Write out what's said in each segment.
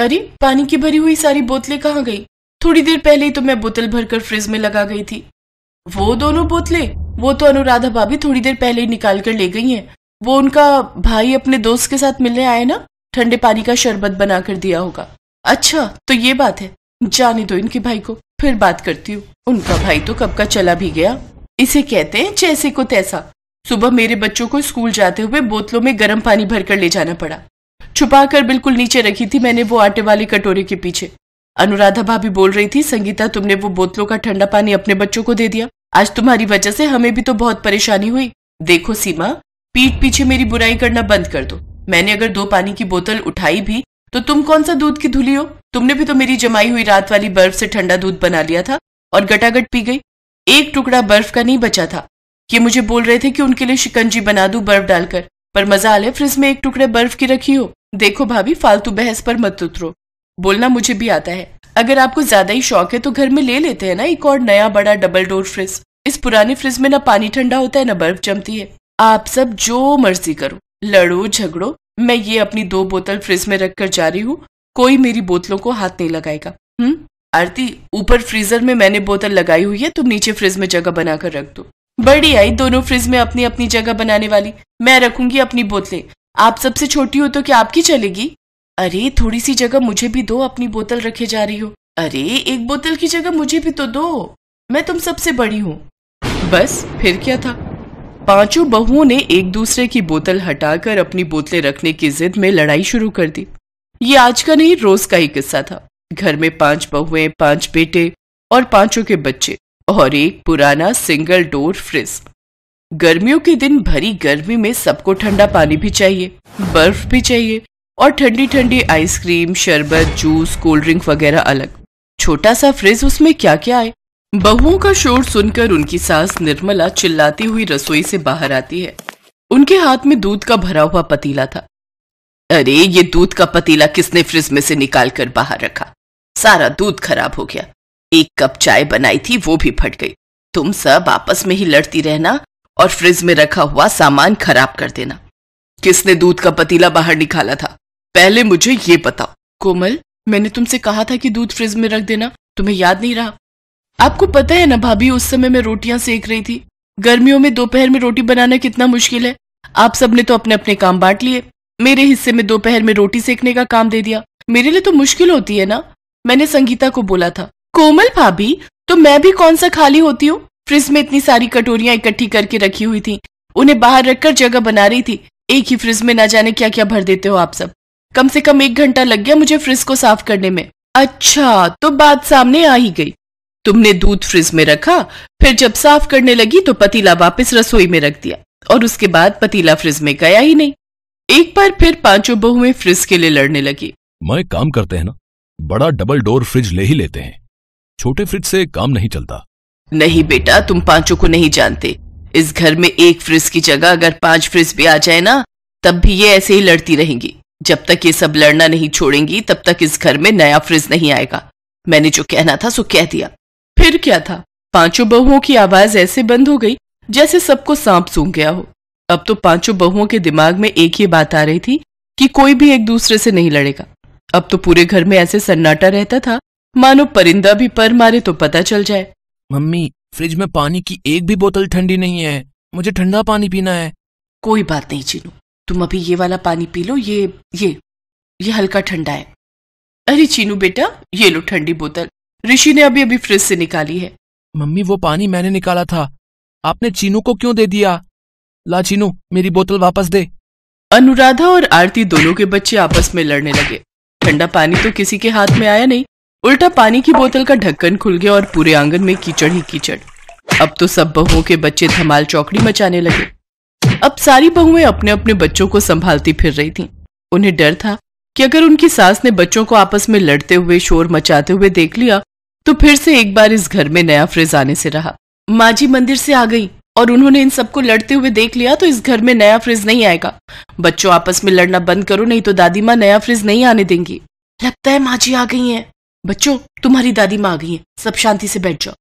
अरे, पानी की भरी हुई सारी बोतलें कहाँ गई? थोड़ी देर पहले ही तो मैं बोतल भरकर फ्रिज में लगा गई थी। वो दोनों बोतलें, वो तो अनुराधा भाभी थोड़ी देर पहले ही निकाल कर ले गई हैं। वो उनका भाई अपने दोस्त के साथ मिलने आए ना, ठंडे पानी का शरबत बना कर दिया होगा। अच्छा तो ये बात है। जाने दो इनके भाई को, फिर बात करती हूँ। उनका भाई तो कब का चला भी गया। इसे कहते हैं जैसे को तैसा। सुबह मेरे बच्चों को स्कूल जाते हुए बोतलों में गर्म पानी भरकर ले जाना पड़ा। छुपा कर बिल्कुल नीचे रखी थी मैंने वो आटे वाली कटोरे के पीछे। अनुराधा भाभी बोल रही थी, संगीता, तुमने वो बोतलों का ठंडा पानी अपने बच्चों को दे दिया। आज तुम्हारी वजह से हमें भी तो बहुत परेशानी हुई। देखो सीमा, पीठ पीछे मेरी बुराई करना बंद कर दो। मैंने अगर दो पानी की बोतल उठाई भी तो तुम कौन सा दूध की धुली हो? तुमने भी तो मेरी जमाई हुई रात वाली बर्फ़ से ठंडा दूध बना लिया था और गटागट पी गई। एक टुकड़ा बर्फ़ का नहीं बचा था। ये मुझे बोल रहे थे कि उनके लिए शिकंजी बना दू बर्फ़ डालकर, पर मज़ा आले फ्रिज में एक टुकड़े बर्फ़ की रखी हो। देखो भाभी, फालतू बहस पर मत उतरो। बोलना मुझे भी आता है। अगर आपको ज़्यादा ही शौक है तो घर में ले लेते हैं ना एक और नया बड़ा डबल डोर फ्रिज इस पुराने फ्रिज में ना पानी ठंडा होता है, ना बर्फ़ जमती है। आप सब जो मर्ज़ी करो। लड़ो, झगड़ो। मैं ये अपनी दो बोतल फ्रिज में रख कर जा रही हूँ। कोई मेरी बोतलों को हाथ नहीं लगाएगा। हम्म? आरती, ऊपर फ्रीजर में मैंने बोतल लगाई हुई है, तुम नीचे फ्रिज में जगह बनाकर रख दो। बड़ी आई दोनों फ्रिज में अपनी अपनी जगह बनाने वाली। मैं रखूँगी अपनी बोतलें। आप सबसे छोटी हो तो क्या आपकी चलेगी? अरे थोड़ी सी जगह मुझे भी दो, अपनी बोतल रखे जा रही हो। अरे, एक बोतल की जगह मुझे भी तो दो। मैं तुम सबसे बड़ी हूँ। बस, फिर क्या था? पाँचों बहुओं ने एक दूसरे की बोतल हटाकर अपनी बोतलें रखने की जिद में लड़ाई शुरू कर दी। ये आज का नहीं, रोज का ही किस्सा था। घर में पाँच बहुएँ, पाँच बेटे और पाँचों के बच्चे और एक पुराना सिंगल डोर फ्रिज। गर्मियों के दिन भरी गर्मी में सबको ठंडा पानी भी चाहिए, बर्फ़ भी चाहिए और ठंडी ठंडी आइसक्रीम शरबत जूस कोल्ड ड्रिंक वगैरह अलग। छोटा सा फ्रिज उसमें क्या क्या है बहुओं का शोर सुनकर उनकी सास निर्मला चिल्लाती हुई रसोई से बाहर आती है। उनके हाथ में दूध का भरा हुआ पतीला था। अरे, ये दूध का पतीला किसने फ्रिज में से निकाल कर बाहर रखा? सारा दूध खराब हो गया। एक कप चाय बनाई थी, वो भी फट गई। तुम सब आपस में ही लड़ती रहना और फ्रिज में रखा हुआ सामान खराब कर देना। किसने दूध का पतीला बाहर निकाला था? पहले मुझे ये बताओ। कोमल, मैंने तुमसे कहा था कि दूध फ्रिज में रख देना। तुम्हें याद नहीं रहा? आपको पता है ना, भाभी, उस समय मैं रोटियाँ सेक रही थी। गर्मियों में दोपहर में रोटी बनाना कितना मुश्किल है। आप सबने तो अपने अपने काम बांट लिए। मेरे हिस्से में दोपहर में रोटी सेकने का काम दे दिया। मेरे लिए तो मुश्किल होती है ना? मैंने संगीता को बोला था, कोमल भाभी तो मैं भी कौन सा खाली होती हूँ? फ्रिज में इतनी सारी कटोरियाँ इकट्ठी करके रखी हुई थी। उन्हें बाहर रखकर जगह बना रही थी। एक ही फ्रिज में ना जाने क्या क्या भर देते हो आप सब। कम से कम एक घंटा लग गया मुझे फ्रिज को साफ़ करने में। अच्छा तो बात सामने आ ही गई। तुमने दूध फ्रिज में रखा, फिर जब साफ़ करने लगी तो पतीला वापस रसोई में रख दिया, और उसके बाद पतीला फ्रिज में गया ही नहीं। एक बार फिर पाँचों बहुएँ फ्रिज के लिए लड़ने लगी। मैं काम करते हैं ना, बड़ा डबल डोर फ्रिज ले ही लेते हैं। छोटे फ्रिज से काम नहीं चलता। नहीं बेटा, तुम पाँचों को नहीं जानते। इस घर में एक फ्रिज की जगह अगर पाँच फ्रिज भी आ जाए ना, तब भी ये ऐसे ही लड़ती रहेंगी। जब तक ये सब लड़ना नहीं छोड़ेंगी, तब तक इस घर में नया फ्रिज नहीं आएगा। मैंने जो कहना था, सो कह दिया। फिर क्या था? पाँचों बहुओं की आवाज़ ऐसे बंद हो गई, जैसे सबको सांप सूंघ गया हो। अब तो पाँचों बहुओं के दिमाग में एक ही बात आ रही थी कि कोई भी एक दूसरे से नहीं लड़ेगा। अब तो पूरे घर में ऐसे सन्नाटा रहता था, मानो परिंदा भी पर मारे तो पता चल जाए। मम्मी फ्रिज में पानी की एक भी बोतल ठंडी नहीं है। मुझे ठंडा पानी पीना है। कोई बात नहीं चीनू। तुम अभी ये वाला पानी पी लो ये ये ये हल्का ठंडा है। अरे चीनू बेटा ये लो ठंडी बोतल। ऋषि ने अभी अभी फ्रिज से निकाली है। मम्मी वो पानी मैंने निकाला था। आपने चीनू को क्यों दे दिया? ला चीनू मेरी बोतल वापस दे। अनुराधा और आरती दोनों के बच्चे आपस में लड़ने लगे। ठंडा पानी तो किसी के हाथ में आया नहीं। उल्टा पानी की बोतल का ढक्कन खुल गया और पूरे आँगन में कीचड़ ही कीचड़। अब तो सब बहुओं के बच्चे धमाल चौकड़ी मचाने लगे। अब सारी बहुएँ अपने अपने बच्चों को संभालती फिर रही थीं। उन्हें डर था कि अगर उनकी सास ने बच्चों को आपस में लड़ते हुए, शोर मचाते हुए देख लिया तो फिर से एक बार इस घर में नया फ्रिज आने से रहा। माँ जी मंदिर से आ गई और उन्होंने इन सबको लड़ते हुए देख लिया तो इस घर में नया फ्रिज नहीं आएगा। बच्चों आपस में लड़ना बंद करो, नहीं तो दादी माँ नया फ्रिज नहीं आने देंगी। लगता है माँ जी आ गई हैं। बच्चों, तुम्हारी दादी माँ आ गई है। सब शांति से बैठ जाओ।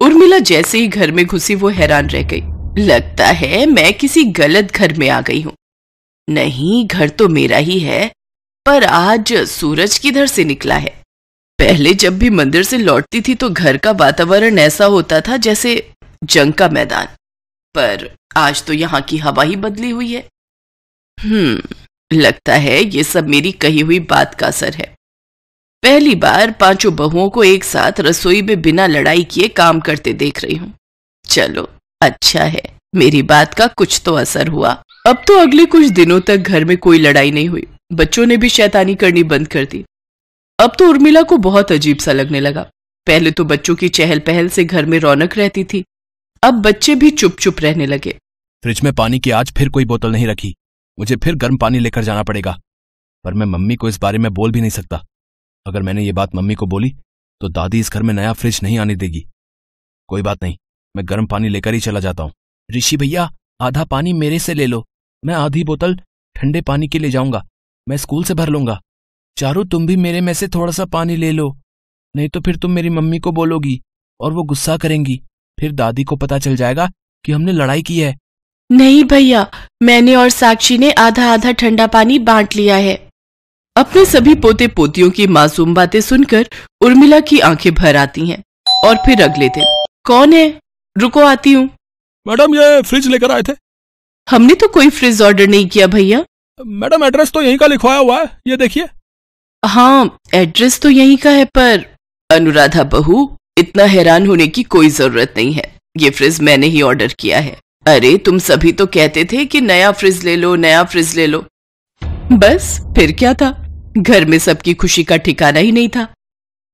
उर्मिला जैसे ही घर में घुसी, वो हैरान रह गई। लगता है मैं किसी गलत घर में आ गई हूँ। नहीं, घर तो मेरा ही है, पर आज सूरज किधर से निकला है? पहले जब भी मंदिर से लौटती थी तो घर का वातावरण ऐसा होता था जैसे जंग का मैदान। पर आज तो यहाँ की हवा ही बदली हुई है। हम्म लगता है ये सब मेरी कही हुई बात का असर है। पहली बार पाँचों बहुओं को एक साथ रसोई में बिना लड़ाई किए काम करते देख रही हूँ। चलो अच्छा है। मेरी बात का कुछ तो असर हुआ। अब तो अगले कुछ दिनों तक घर में कोई लड़ाई नहीं हुई। बच्चों ने भी शैतानी करनी बंद कर दी। अब तो उर्मिला को बहुत अजीब सा लगने लगा। पहले तो बच्चों की चहल पहल से घर में रौनक रहती थी। अब बच्चे भी चुप चुप रहने लगे। फ्रिज में पानी की आज फिर कोई बोतल नहीं रखी। मुझे फिर गर्म पानी लेकर जाना पड़ेगा। पर मैं मम्मी को इस बारे में बोल भी नहीं सकता। अगर मैंने ये बात मम्मी को बोली तो दादी इस घर में नया फ्रिज नहीं आने देगी। कोई बात नहीं, मैं गर्म पानी लेकर ही चला जाता हूँ। ऋषि भैया, आधा पानी मेरे से ले लो। मैं आधी बोतल ठंडे पानी के ले जाऊँगा। मैं स्कूल से भर लूँगा। चारू, तुम भी मेरे में से थोड़ा सा पानी ले लो। नहीं तो फिर तुम मेरी मम्मी को बोलोगी और वो गुस्सा करेंगी। फिर दादी को पता चल जाएगा कि हमने लड़ाई की है। नहीं भैया, मैंने और साक्षी ने आधा आधा ठंडा पानी बांट लिया है। अपने सभी पोते पोतियों की मासूम बातें सुनकर उर्मिला की आँखें भर आती हैं और फिर अगले दिन कौन है? रुको आती हूँ। मैडम ये फ्रिज लेकर आए थे। हमने तो कोई फ्रिज ऑर्डर नहीं किया भैया। मैडम एड्रेस तो यहीं का लिखवाया हुआ है ये देखिए। हाँ एड्रेस तो यहीं का है पर अनुराधा बहू इतना हैरान होने की कोई ज़रूरत नहीं है। ये फ्रिज मैंने ही ऑर्डर किया है। अरे तुम सभी तो कहते थे कि नया फ्रिज ले लो नया फ्रिज ले लो। बस फिर क्या था? घर में सबकी खुशी का ठिकाना ही नहीं था।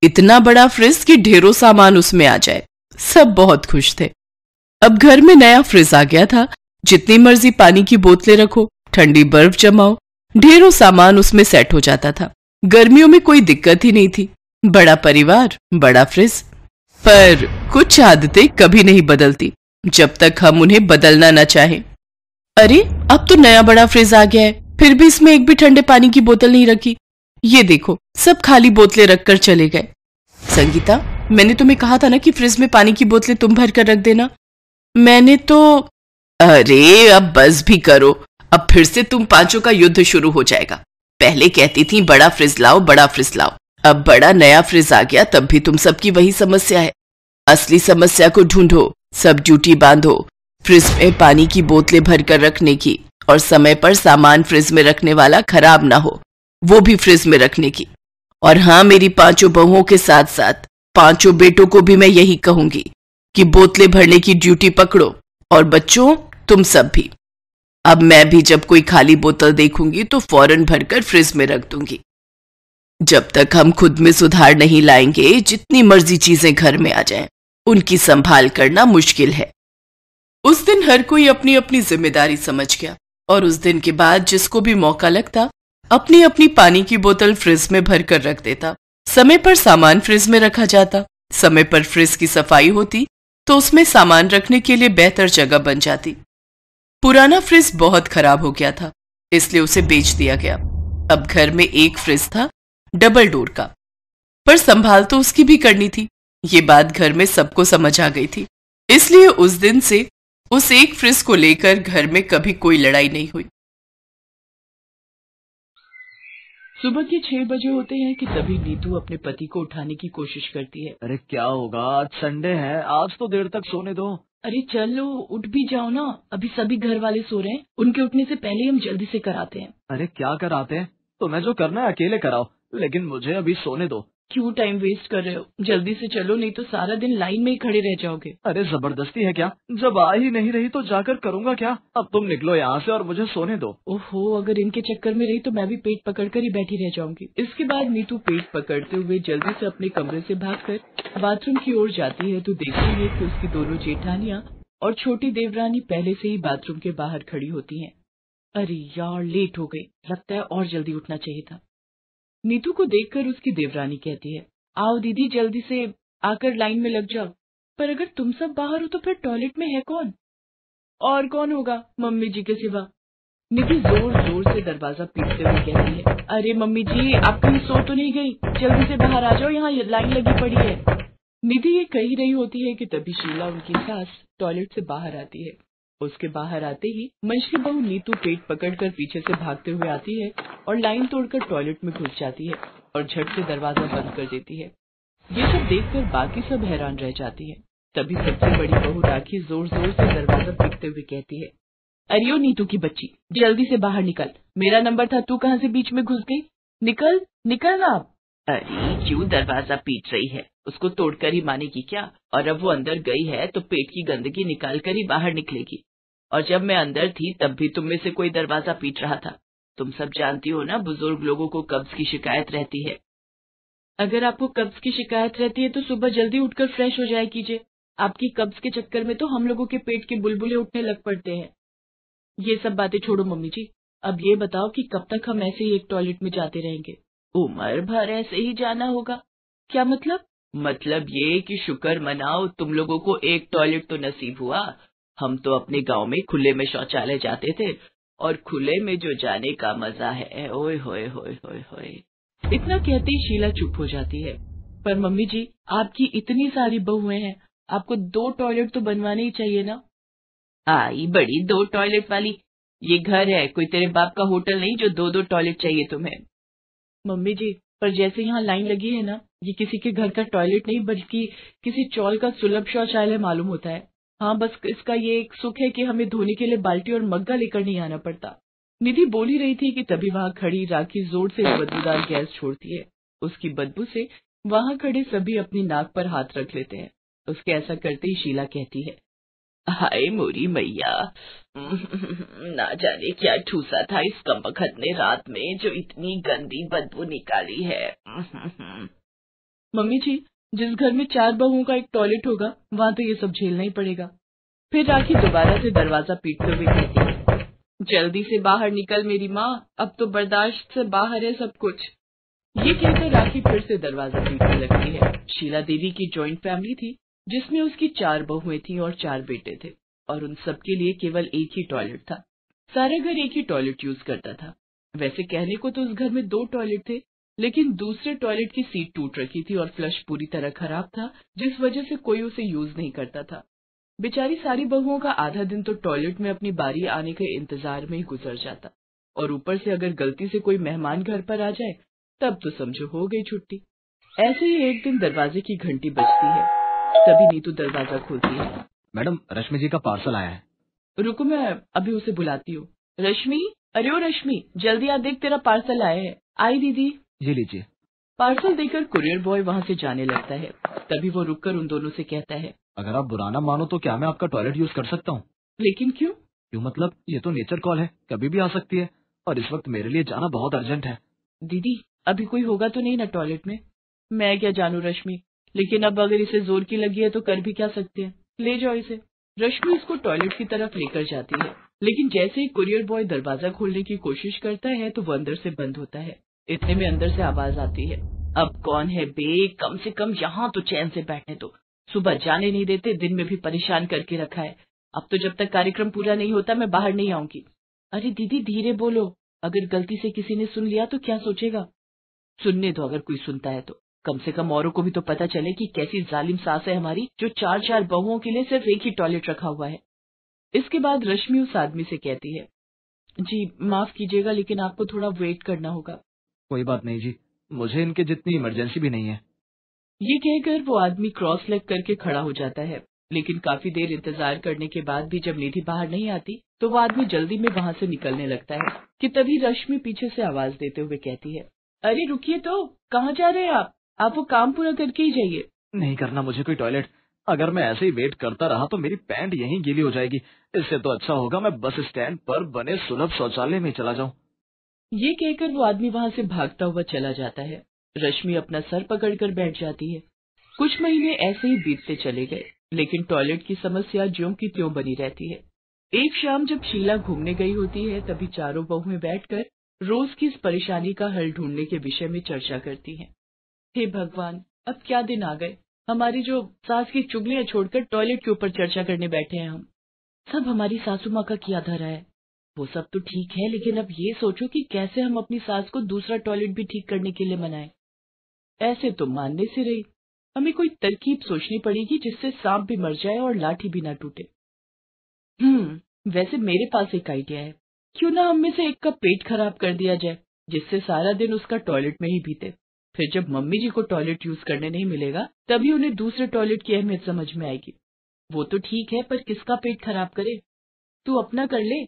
इतना बड़ा फ्रिज कि ढेरों सामान उसमें आ जाए। सब बहुत खुश थे। अब घर में नया फ्रिज आ गया था। जितनी मर्ज़ी पानी की बोतलें रखो, ठंडी बर्फ़ जमाओ, ढेरों सामान उसमें सेट हो जाता था। गर्मियों में कोई दिक्कत ही नहीं थी। बड़ा परिवार, बड़ा फ्रिज। पर कुछ आदतें कभी नहीं बदलती, जब तक हम उन्हें बदलना न चाहें। अरे, अब तो नया बड़ा फ्रिज आ गया है। फिर भी इसमें एक भी ठंडे पानी की बोतल नहीं रखी। ये देखो, सब खाली बोतलें रखकर चले गए। संगीता, मैंने तुम्हें कहा था ना कि फ्रिज में पानी की बोतलें तुम भर कर रख देना। मैंने तो अरे, अब बस भी करो। अब फिर से तुम पाँचों का युद्ध शुरू हो जाएगा। पहले कहती थी, बड़ा फ्रिज लाओ, बड़ा फ्रिज लाओ। अब बड़ा नया फ्रिज आ गया, तब भी तुम सबकी वही समस्या है। असली समस्या को ढूंढो, सब ड्यूटी बांधो। फ्रिज में पानी की बोतलें भरकर रखने की, और समय पर सामान फ्रिज में रखने वाला खराब ना हो। वो भी फ्रिज में रखने की। और हाँ मेरी पाँचों बहुओं के साथ साथ पाँचों बेटों को भी मैं यही कहूँगी कि बोतलें भरने की ड्यूटी पकड़ो। और बच्चों तुम सब भी। अब मैं भी जब कोई खाली बोतल देखूँगी तो फ़ौरन भरकर फ्रिज में रख दूँगी। जब तक हम खुद में सुधार नहीं लाएँगे जितनी मर्ज़ी चीज़ें घर में आ जाएँ, उनकी संभाल करना मुश्किल है। उस दिन हर कोई अपनी अपनी ज़िम्मेदारी समझ गया। और उस दिन के बाद जिसको भी मौका लगता अपनी अपनी पानी की बोतल फ्रिज में भर कर रख देता। समय पर सामान फ्रिज में रखा जाता। समय पर फ्रिज की सफ़ाई होती तो उसमें सामान रखने के लिए बेहतर जगह बन जाती। पुराना फ्रिज बहुत खराब हो गया था, इसलिए उसे बेच दिया गया। अब घर में एक फ्रिज था, डबल डोर का। पर संभाल तो उसकी भी करनी थी। ये बात घर में सबको समझ आ गई थी। इसलिए उस दिन से उस एक फ्रिज को लेकर घर में कभी कोई लड़ाई नहीं हुई। सुबह के छह बजे होते हैं कि तभी नीतू अपने पति को उठाने की कोशिश करती है। अरे क्या होगा? आज संडे है। आज तो देर तक सोने दो। अरे चलो उठ भी जाओ ना। अभी सभी घर वाले सो रहे हैं। उनके उठने से पहले हम जल्दी से कराते हैं। अरे क्या कराते हैं? तुम्हें जो करना है अकेले कराओ। लेकिन मुझे अभी सोने दो। क्यों टाइम वेस्ट कर रहे हो? जल्दी से चलो नहीं तो सारा दिन लाइन में ही खड़े रह जाओगे। अरे ज़बरदस्ती है क्या? जब आ ही नहीं रही तो जाकर करूँगा क्या? अब तुम निकलो यहाँ से और मुझे सोने दो। ओहो अगर इनके चक्कर में रही तो मैं भी पेट पकड़कर ही बैठी रह जाऊँगी। इसके बाद नीतू पेट पकड़ते हुए जल्दी से अपने कमरे से भागकर बाथरूम की ओर जाती है तो देखती है कि उसकी दोनों जेठानियाँ और छोटी देवरानी पहले से ही बाथरूम के बाहर खड़ी होती हैं। अरे यार लेट हो गई। लगता है और जल्दी उठना चाहिए था। नीतू को देखकर उसकी देवरानी कहती है, आओ दीदी, जल्दी से आकर लाइन में लग जाओ। पर अगर तुम सब बाहर हो तो फिर टॉयलेट में है कौन? और कौन होगा मम्मी जी के सिवा? निधि ज़ोर ज़ोर से दरवाज़ा पीटते हुए कहती है, अरे मम्मी जी आप कहीं सो तो नहीं गई। जल्दी से बाहर आ जाओ, यहाँ लाइन लगी पड़ी है। निधि ये कही रही होती है कि तभी शीला उनकी सास टॉयलेट से बाहर आती है। उसके बाहर आते ही मंच बहू नीतू पेट पकड़कर पीछे से भागते हुए आती है और लाइन तोड़कर टॉयलेट में घुस जाती है और झट से दरवाज़ा बंद कर देती है। ये सब देखकर बाकी सब हैरान रह जाती है। तभी सबसे बड़ी बहू राखी ज़ोर ज़ोर से दरवाज़ा पीटते हुए कहती है अरियो नीतू की बच्ची, जल्दी से बाहर निकल। मेरा नंबर था, तू कहाँ से बीच में घुस गई? निकल निकल ना अरे, क्यों दरवाज़ा पीट रही है? उसको तोड़कर ही मानेगी क्या? और अब वो अंदर गई है तो पेट की गंदगी निकाल कर ही बाहर निकलेगी। और जब मैं अंदर थी, तब भी तुम में से कोई दरवाज़ा पीट रहा था। तुम सब जानती हो ना, बुज़ुर्ग लोगों को कब्ज की शिकायत रहती है। अगर आपको कब्ज की शिकायत रहती है तो सुबह जल्दी उठकर फ्रेश हो जाए कीजिए। आपकी कब्ज के चक्कर में तो हम लोगों के पेट के बुलबुले उठने लग पड़ते हैं। ये सब बातें छोड़ो, मम्मी जी। अब ये बताओ कि कब तक हम ऐसे ही एक टॉयलेट में जाते रहेंगे। उम्र भर ऐसे ही जाना होगा। क्या मतलब? मतलब ये कि शुक्र मनाओ, तुम लोगों को एक टॉयलेट तो नसीब हुआ। हम तो अपने गाँव में खुले में शौचालय जाते थे, और खुले में जो जाने का मज़ा है, ओए होए होए होए होए। इतना कहते ही शीला चुप हो जाती है। पर मम्मी जी, आपकी इतनी सारी बहुएँ हैं, आपको दो टॉयलेट तो बनवाने ही चाहिए ना? आई, बड़ी दो टॉयलेट वाली। ये घर है, कोई तेरे बाप का होटल नहीं जो दो दो टॉयलेट चाहिए तुम्हें। मम्मी जी, पर जैसे यहाँ लाइन लगी है ना, ये किसी के घर का टॉयलेट नहीं, बल्कि किसी चौल का सुलभ शौचालय मालूम होता है। हाँ बस इसका ये एक सुख है कि हमें धोने के लिए बाल्टी और मग्गा लेकर नहीं आना पड़ता। निधि बोल ही रही थी कि तभी वहाँ खड़ी राखी ज़ोर से बदबूदार गैस छोड़ती है। उसकी बदबू से वहाँ खड़े सभी अपनी नाक पर हाथ रख लेते हैं। उसके ऐसा करते ही शीला कहती है हाय मोरी मैया। ना जाने क्या ठूसा था इस कमबखत ने रात में जो इतनी गंदी बदबू निकाली है। मम्मी जी, जिस घर में चार बहुओं का एक टॉयलेट होगा, वहाँ तो ये सब झेलना ही पड़ेगा। फिर राखी दोबारा से दरवाज़ा पीटते हुए कहती जल्दी से बाहर निकल मेरी माँ, अब तो बर्दाश्त से बाहर है सब कुछ। ये कहकर राखी फिर से दरवाज़ा पीटने लगती है। शीला देवी की जॉइंट फैमिली थी जिसमें उसकी चार बहुएँ थी और चार बेटे थे, और उन सबके लिए केवल एक ही टॉयलेट था। सारा घर एक ही टॉयलेट यूज़ करता था। वैसे कहने को तो उस घर में दो टॉयलेट थे, लेकिन दूसरे टॉयलेट की सीट टूट रखी थी और फ्लश पूरी तरह खराब था, जिस वजह से कोई उसे यूज़ नहीं करता था। बेचारी सारी बहुओं का आधा दिन तो टॉयलेट में अपनी बारी आने के इंतज़ार में ही गुजर जाता, और ऊपर से अगर गलती से कोई मेहमान घर पर आ जाए, तब तो समझो हो गई छुट्टी। ऐसे ही एक दिन दरवाजे की घंटी बजती है। तभी नीतू दरवाज़ा खोलती है। मैडम रश्मि जी का पार्सल आया है। रुको मैं अभी उसे बुलाती हूँ। रश्मि? अरे ओ रश्मि जल्दी आ देख तेरा पार्सल आया है। आई दीदी। जी लीजिए। पार्सल देकर कुरियर बॉय वहाँ से जाने लगता है। तभी वो रुककर उन दोनों से कहता है। अगर आप बुराना मानो तो क्या मैं आपका टॉयलेट यूज़ कर सकता हूँ? लेकिन क्यों? क्यों मतलब ये तो नेचर कॉल है कभी भी आ सकती है। और इस वक्त मेरे लिए जाना बहुत अर्जेंट है। दीदी अभी कोई होगा तो नहीं ना टॉयलेट में। मैं क्या जानू रश्मि? लेकिन अब अगर इसे ज़ोर की लगी है तो कर भी क्या सकते हैं? ले जाओ इसे। रश्मि इसको टॉयलेट की तरफ़ लेकर जाती है। लेकिन जैसे ही कुरियर बॉय दरवाज़ा खोलने की कोशिश करता है तो वो अंदर से बंद होता है। इतने में अंदर से आवाज़ आती है। अब कौन है बे? कम से कम यहाँ तो चैन से बैठने दो सुबह जाने नहीं देते, दिन में भी परेशान करके रखा है। अब तो जब तक कार्यक्रम पूरा नहीं होता, मैं बाहर नहीं आऊँगी। अरे दीदी, धीरे बोलो। अगर गलती से किसी ने सुन लिया तो क्या सोचेगा? सुनने दो अगर कोई सुनता है तो। कम से कम औरों को भी तो पता चले कि कैसी जालिम सास है हमारी जो चार चार बहुओं के लिए सिर्फ़ एक ही टॉयलेट रखा हुआ है। इसके बाद रश्मि उस आदमी से कहती है जी माफ़ कीजिएगा लेकिन आपको थोड़ा वेट करना होगा। कोई बात नहीं जी मुझे इनके जितनी इमरजेंसी भी नहीं है। ये कहकर वो आदमी क्रॉस लेग करके खड़ा हो जाता है लेकिन काफ़ी देर इंतज़ार करने के बाद भी जब निधि बाहर नहीं आती तो वो आदमी जल्दी में वहाँ से निकलने लगता है कि तभी रश्मि पीछे से आवाज़ देते हुए कहती है अरे रुकिए तो कहाँ जा रहे हैं आप? आप वो काम पूरा करके ही जाइए। नहीं करना मुझे कोई टॉयलेट अगर मैं ऐसे ही वेट करता रहा तो मेरी पैंट यहीं गीली हो जाएगी। इससे तो अच्छा होगा मैं बस स्टैंड पर बने सुलभ शौचालय में चला जाऊँ। ये कहकर वो आदमी वहाँ से भागता हुआ चला जाता है। रश्मि अपना सर पकड़कर बैठ जाती है। कुछ महीने ऐसे ही बीतते चले गए लेकिन टॉयलेट की समस्या ज्यो की त्यों बनी रहती है। एक शाम जब शीला घूमने गई होती है तभी चारों बहुएँ बैठकर रोज की इस परेशानी का हल ढूँढने के विषय में चर्चा करती हैं। हे भगवान, अब क्या दिन आ गए? हमारी जो सास की चुगलियाँ छोड़कर टॉयलेट के ऊपर चर्चा करने बैठे हैं हम। सब हमारी सासू माँ का किया धरा है। वो सब तो ठीक है, लेकिन अब ये सोचो कि कैसे हम अपनी सास को दूसरा टॉयलेट भी ठीक करने के लिए मनाएँ। ऐसे तो मानने से रही। हमें कोई तरकीब सोचनी पड़ेगी जिससे सांप भी मर जाए और लाठी भी ना टूटे। हम्म वैसे मेरे पास एक आइडिया है। क्यों ना हम में से एक का पेट खराब कर दिया जाए, जिससे सारा दिन उसका टॉयलेट में ही बीते। फिर जब मम्मी जी को टॉयलेट यूज़ करने नहीं मिलेगा, तभी उन्हें दूसरे टॉयलेट की अहमियत समझ में आएगी। वो तो ठीक है, पर किसका पेट खराब करे? तू अपना कर ले।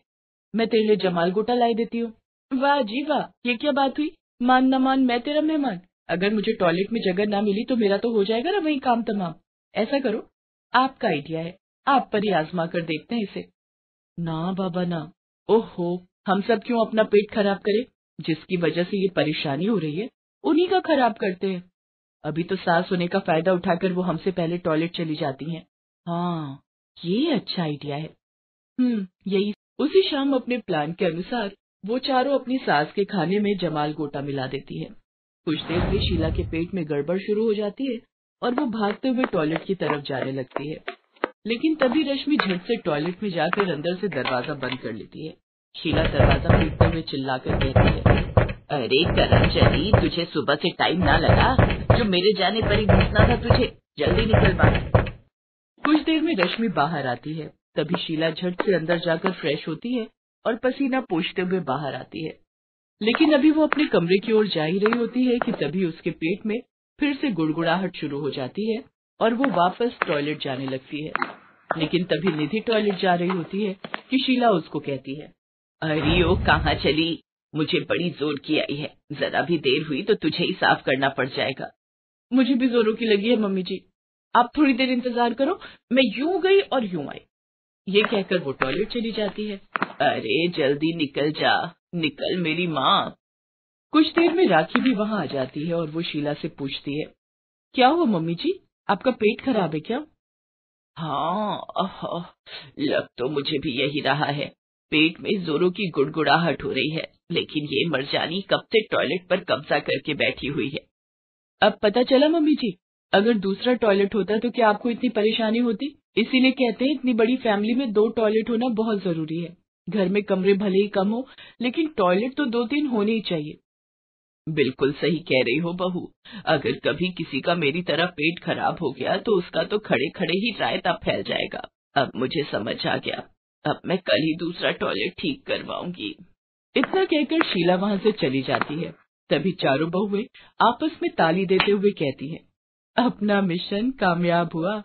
मैं तेरे लिए जमाल गोटा लाई देती हूँ। वाह जी वाह, ये क्या बात हुई? मान न मान, मैं तेरा मेहमान। अगर मुझे टॉयलेट में जगह ना मिली तो मेरा तो हो जाएगा ना वही काम तमाम। ऐसा करो, आपका आइडिया है, आप पर ही आजमा कर देखते हैं इसे। ना बाबा ना। ओहो, हम सब क्यों अपना पेट खराब करें? जिसकी वजह से ये परेशानी हो रही है। उन्हीं का खराब करते हैं। अभी तो सास होने का फ़ायदा उठाकर वो हमसे पहले टॉयलेट चली जाती हैं। हाँ ये अच्छा आइडिया है। हम्म यही। उसी शाम अपने प्लान के अनुसार वो चारों अपनी सास के खाने में जमाल गोटा मिला देती है। कुछ देर में शीला के पेट में गड़बड़ शुरू हो जाती है और वो भागते हुए टॉयलेट की तरफ़ जाने लगती है। लेकिन तभी रश्मि झट से टॉयलेट में जाकर अंदर से दरवाज़ा बंद कर लेती है। शीला दरवाज़ा पीटते हुए चिल्लाकर कहती है अरे चली तुझे सुबह से टाइम ना लगा? जो मेरे जाने पर ही घुसना था तुझे, जल्दी निकल पा कुछ देर में रश्मि बाहर आती है। तभी शीला झट से अंदर जाकर फ्रेश होती है और पसीना पोछते हुए बाहर आती है। लेकिन अभी वो अपने कमरे की ओर जा ही रही होती है कि तभी उसके पेट में फिर से गुड़गुड़ाहट शुरू हो जाती है और वो वापस टॉयलेट जाने लगती है। लेकिन तभी निधि टॉयलेट जा रही होती है कि शीला उसको कहती है, अरे ओ कहाँ चली? मुझे बड़ी ज़ोर की आई है। जरा भी देर हुई तो तुझे ही साफ़ करना पड़ जाएगा। मुझे भी जोरों की लगी है, मम्मी जी। आप थोड़ी देर इंतज़ार करो, मैं यूँ गई और यूँ आई। ये कहकर वो टॉयलेट चली जाती है। अरे, जल्दी निकल जा। निकल मेरी माँ। कुछ देर में राखी भी वहाँ आ जाती है और वो शीला से पूछती है, क्या हुआ, मम्मी जी? आपका पेट खराब है क्या? हाँ लग तो मुझे भी यही रहा है। पेट में जोरों की गुड़गुड़ाहट हो रही है, लेकिन ये मरजानी कब से टॉयलेट पर कब्जा करके बैठी हुई है? अब पता चला, मम्मी जी, अगर दूसरा टॉयलेट होता तो क्या आपको इतनी परेशानी होती? इसीलिए कहते हैं, इतनी बड़ी फैमिली में दो टॉयलेट होना बहुत ज़रूरी है। घर में कमरे भले ही कम हो, लेकिन टॉयलेट तो दो तीन होने ही चाहिए। बिल्कुल सही कह रही हो बहू। अगर कभी किसी का मेरी तरह पेट खराब हो गया तो उसका तो खड़े खड़े ही रायता फैल जाएगा। अब मुझे समझ आ गया। अब मैं कल ही दूसरा टॉयलेट ठीक करवाऊँगी। इतना कहकर शीला वहाँ से चली जाती है। तभी चारों बहुए आपस में ताली देते हुए कहती हैं, अपना मिशन कामयाब हुआ।